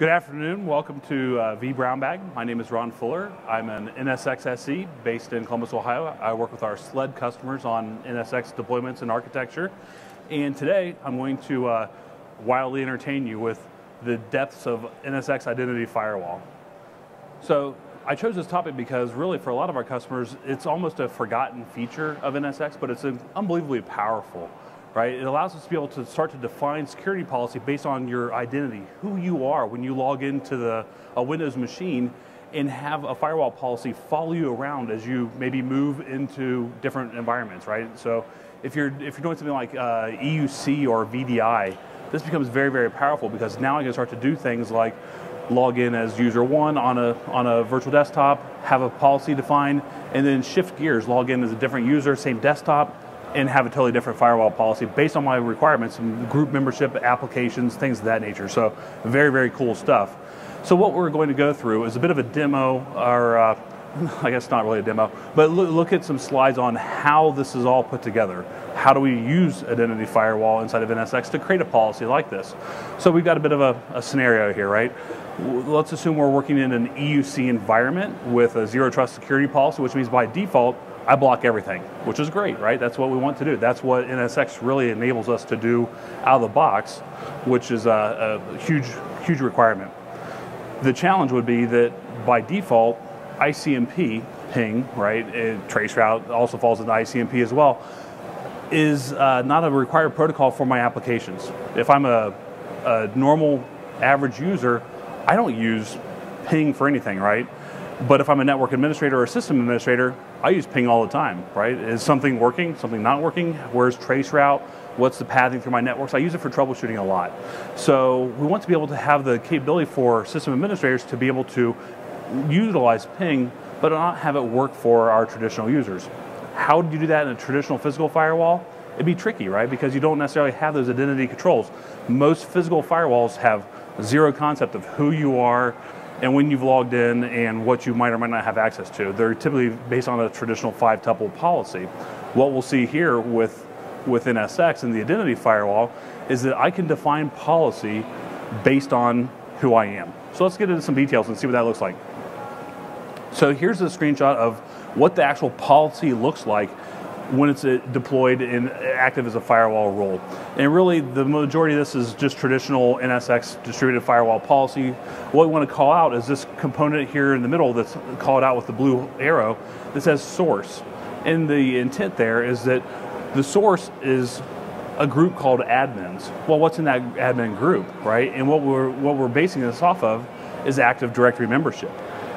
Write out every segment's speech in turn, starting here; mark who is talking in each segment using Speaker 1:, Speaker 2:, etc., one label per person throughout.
Speaker 1: Good afternoon. Welcome to uh, vBrownBag. My name is Ron Fuller. I'm an NSX SE based in Columbus, Ohio. I work with our SLED customers on NSX deployments and architecture. And today I'm going to uh, wildly entertain you with the depths of NSX Identity Firewall. So I chose this topic because really for a lot of our customers, it's almost a forgotten feature of NSX, but it's unbelievably powerful, right? It allows us to be able to start to define security policy based on your identity, who you are when you log into the, a Windows machine and have a firewall policy follow you around as you maybe move into different environments, right? So if you're, if you're doing something like uh, EUC or VDI, this becomes very, very powerful because now I can start to do things like log in as user one on a, on a virtual desktop, have a policy defined, and then shift gears, log in as a different user, same desktop, and have a totally different firewall policy based on my requirements and group membership applications, things of that nature. So very, very cool stuff. So what we're going to go through is a bit of a demo, or uh, I guess not really a demo, but look at some slides on how this is all put together. How do we use Identity Firewall inside of NSX to create a policy like this? So we've got a bit of a, a scenario here, right? Let's assume we're working in an EUC environment with a zero trust security policy, which means by default, I block everything, which is great, right? That's what we want to do. That's what NSX really enables us to do out of the box, which is a, a huge, huge requirement. The challenge would be that by default, ICMP ping, right, traceroute also falls into ICMP as well, is uh, not a required protocol for my applications. If I'm a, a normal average user, I don't use ping for anything, right? But if I'm a network administrator or a system administrator, I use ping all the time, right? Is something working, something not working? Where's traceroute? What's the pathing through my networks? I use it for troubleshooting a lot. So we want to be able to have the capability for system administrators to be able to utilize ping, but not have it work for our traditional users. How do you do that in a traditional physical firewall? It'd be tricky, right? Because you don't necessarily have those identity controls. Most physical firewalls have zero concept of who you are and when you've logged in and what you might or might not have access to. They're typically based on a traditional five tuple policy. What we'll see here with, with NSX and the identity firewall is that I can define policy based on who I am. So let's get into some details and see what that looks like. So here's a screenshot of what the actual policy looks like when it's uh, deployed and active as a firewall role. And really, the majority of this is just traditional NSX distributed firewall policy. What we want to call out is this component here in the middle that's called out with the blue arrow that says source. And the intent there is that the source is a group called admins. Well, what's in that admin group, right? And what we're what we're basing this off of is Active Directory membership.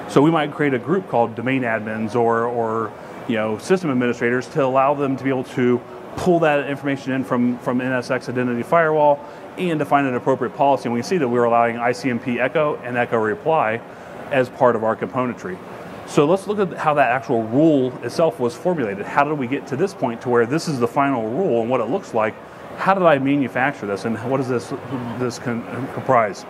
Speaker 1: So we might create a group called domain admins or, or you know, system administrators to allow them to be able to pull that information in from, from NSX Identity Firewall and define an appropriate policy. And we see that we're allowing ICMP echo and echo reply as part of our componentry. So let's look at how that actual rule itself was formulated. How did we get to this point to where this is the final rule and what it looks like? How did I manufacture this and what does this, this comprise?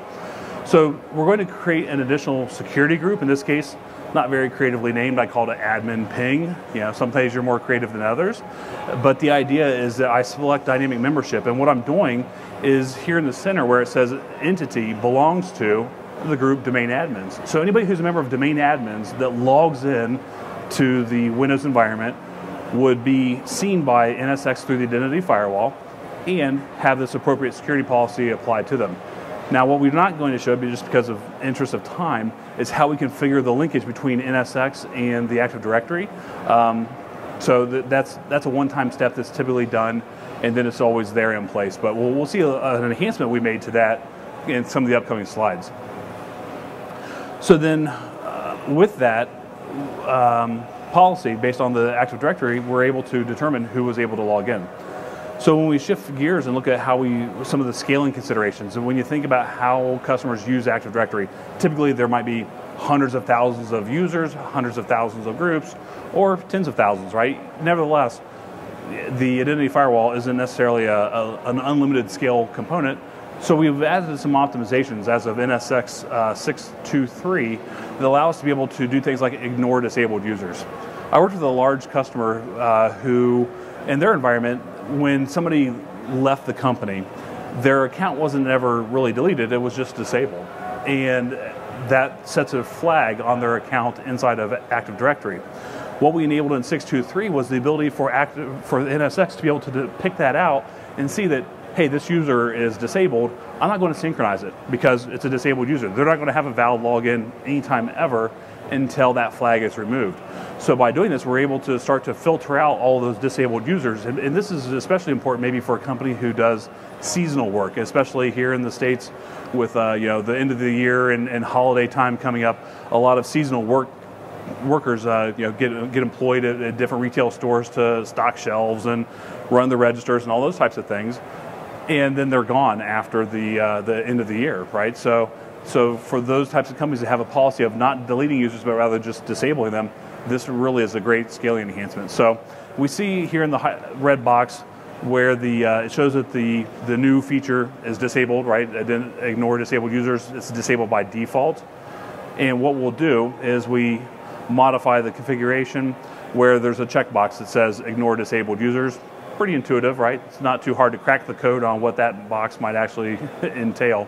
Speaker 1: So we're going to create an additional security group. In this case, not very creatively named. I called it admin ping. You know, some days you're more creative than others. But the idea is that I select dynamic membership. And what I'm doing is here in the center where it says entity belongs to the group domain admins. So anybody who's a member of domain admins that logs in to the Windows environment would be seen by NSX through the identity firewall and have this appropriate security policy applied to them. Now, what we're not going to show just because of interest of time, is how we configure the linkage between NSX and the Active Directory. Um, so that's that's a one-time step that's typically done, and then it's always there in place. But we'll, we'll see a, an enhancement we made to that in some of the upcoming slides. So then, uh, with that um, policy, based on the Active Directory, we're able to determine who was able to log in. So when we shift gears and look at how we, some of the scaling considerations, and when you think about how customers use Active Directory, typically there might be hundreds of thousands of users, hundreds of thousands of groups, or tens of thousands, right? Nevertheless, the identity firewall isn't necessarily a, a, an unlimited scale component. So we've added some optimizations as of NSX uh, 623 that allow us to be able to do things like ignore disabled users. I worked with a large customer uh, who, in their environment, when somebody left the company, their account wasn't ever really deleted, it was just disabled. and that sets a flag on their account inside of Active Directory. What we enabled in 623 was the ability for, active, for NSX to be able to pick that out and see that, hey, this user is disabled. I'm not going to synchronize it because it's a disabled user. They're not going to have a valid login anytime ever until that flag is removed. So by doing this, we're able to start to filter out all those disabled users. And, and, this is especially important maybe for a company who does seasonal work, especially here in the States with uh, you know the end of the year and, and, holiday time coming up. A lot of seasonal work workers uh, you know get, get employed at, at different retail stores to stock shelves and run the registers and all those types of things. And then they're gone after the, uh, the end of the year, right? So so for those types of companies that have a policy of not deleting users, but rather just disabling them, this really is a great scaling enhancement. So we see here in the red box where the uh, it shows that the the new feature is disabled, right? Ignore disabled users. It's disabled by default. And what we'll do is we modify the configuration where there's a checkbox that says ignore disabled users. Pretty intuitive, right? It's not too hard to crack the code on what that box might actually entail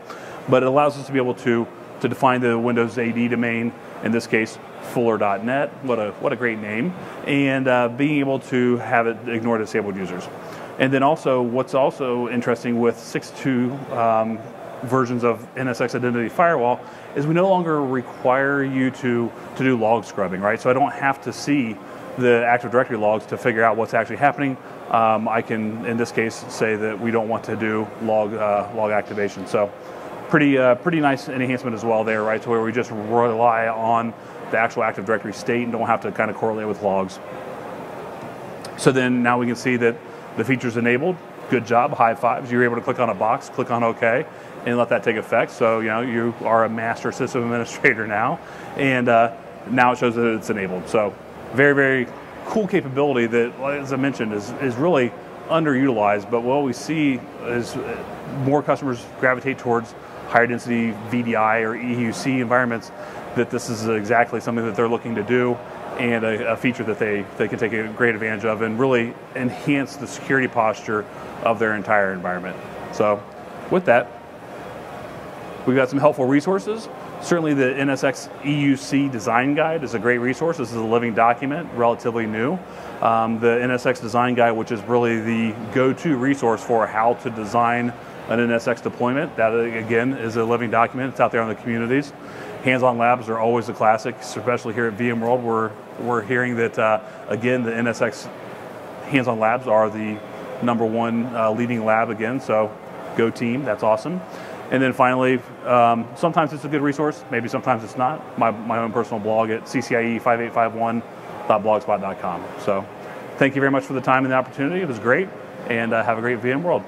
Speaker 1: but it allows us to be able to, to define the Windows AD domain, in this case, fuller.net. What a, what a great name. And uh, being able to have it ignore disabled users. And then also, what's also interesting with 6.2 um, versions of NSX Identity Firewall is we no longer require you to, to do log scrubbing, right? So I don't have to see the Active Directory logs to figure out what's actually happening. Um, I can, in this case, say that we don't want to do log, uh, log activation. So pretty uh, pretty nice enhancement as well there, right? To where we just rely on the actual Active Directory state and don't have to kind of correlate with logs. So then now we can see that the feature's enabled. Good job, high fives. You're able to click on a box, click on OK, and let that take effect. So you know you are a master system administrator now, and uh, now it shows that it's enabled. So very very cool capability that, as I mentioned, is is really underutilized. But what we see is more customers gravitate towards higher density VDI or EUC environments, that this is exactly something that they're looking to do and a, a, feature that they, they can take a great advantage of and really enhance the security posture of their entire environment. So with that, we've got some helpful resources. Certainly the NSX EUC design guide is a great resource. This is a living document, relatively new. Um, the NSX design guide, which is really the go-to resource for how to design an NSX deployment. That, again, is a living document. It's out there in the communities. Hands-on labs are always a classic, especially here at VMworld. We're, we're hearing that, uh, again, the NSX hands-on labs are the number one uh, leading lab again, so go team, that's awesome. And then finally, um, sometimes it's a good resource, maybe sometimes it's not. My, my own personal blog at ccie5851.blogspot.com. So thank you very much for the time and the opportunity. It was great, and uh, have a great VMworld.